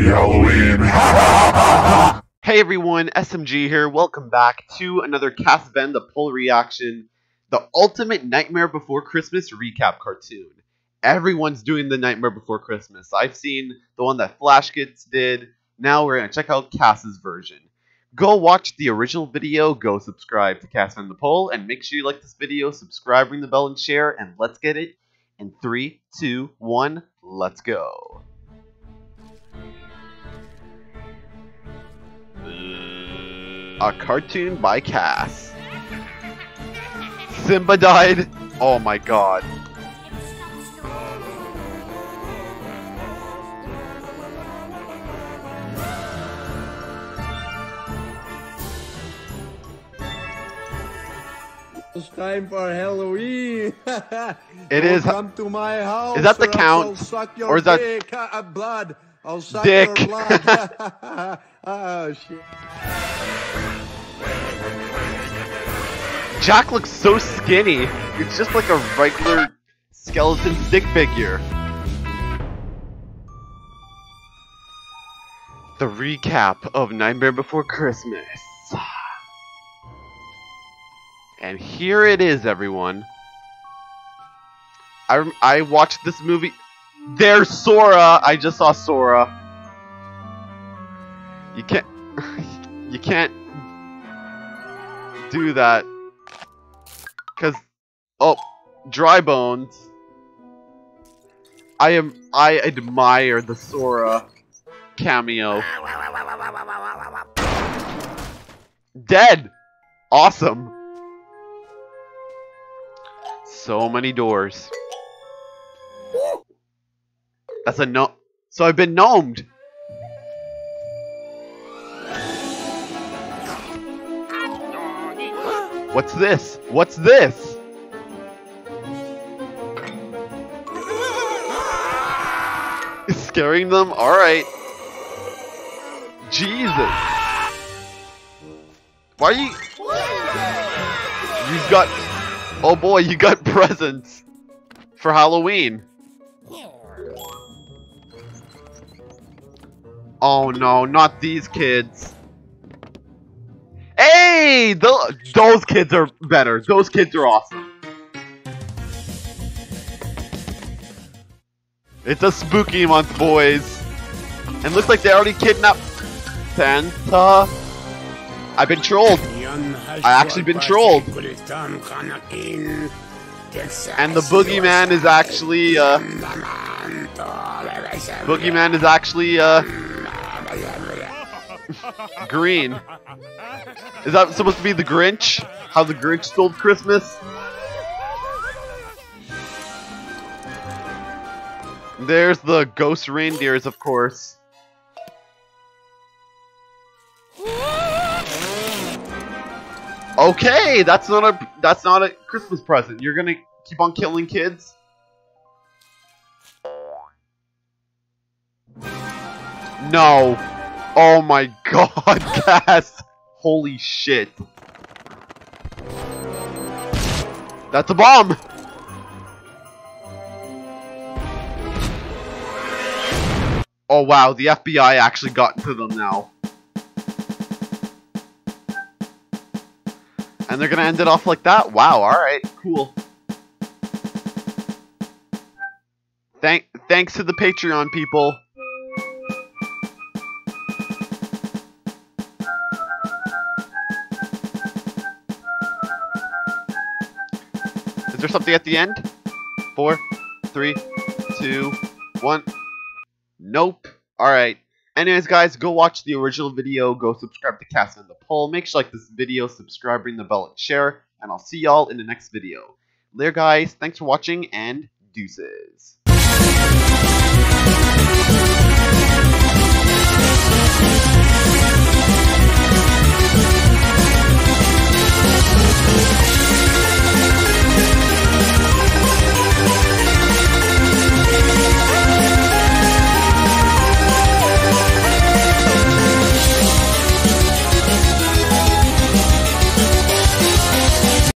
everyone, SMG here. Welcome back to another Cas van de Pol reaction, the ultimate Nightmare Before Christmas recap cartoon. Everyone's doing the Nightmare Before Christmas. I've seen the one that Flash Kids did. Now we're gonna check out Cas's version. Go watch the original video, go subscribe to Cas van de Pol, and make sure you like this video, subscribe, ring the bell, and share, and let's get it in three, two, one, let's go. A cartoon by Cas. Simba died. Oh my god. It's time for Halloween. It is- Come to my house. Is that the or count? Suck your Or is that- dick, uh, blood? I'll suck Dick. your blood. oh shit. Jack looks so skinny. It's just like a regular skeleton stick figure. The recap of Nightmare Before Christmas. And here it is, everyone. I, I watched this movie. There's Sora! I just saw Sora. You can't. you can't do that. Cause oh, dry bones. I am I admire the Sora cameo. Dead. Awesome. So many doors. That's a no. So I've been gnomed. What's this? What's this? Scaring them? Alright. Jesus. Why are you... You've got... Oh boy, you got presents. For Halloween. Oh no, not these kids. Hey! tho- those kids are better. Those kids are awesome. It's a spooky month, boys. And looks like they already kidnapped Santa. I've been trolled. I actually been trolled. And the boogeyman is actually, uh, Boogeyman is actually, uh, green. Is that supposed to be the Grinch? How the Grinch stole Christmas? There's the ghost reindeers, of course. Okay, that's not a that's not a Christmas present. You're gonna keep on killing kids? No. Oh my god, Cas. Holy shit. That's a bomb. Oh wow, the FBI actually got to them now. And they're gonna end it off like that? Wow, alright, cool. Thank thanks to the Patreon people. Is there something at the end? Four, three, two, one. Nope. Alright. Anyways, guys, go watch the original video. Go subscribe to Cas van de Pol. Make sure you like this video, subscribe, ring the bell, and share. And I'll see y'all in the next video. Later, guys. Thanks for watching, and deuces.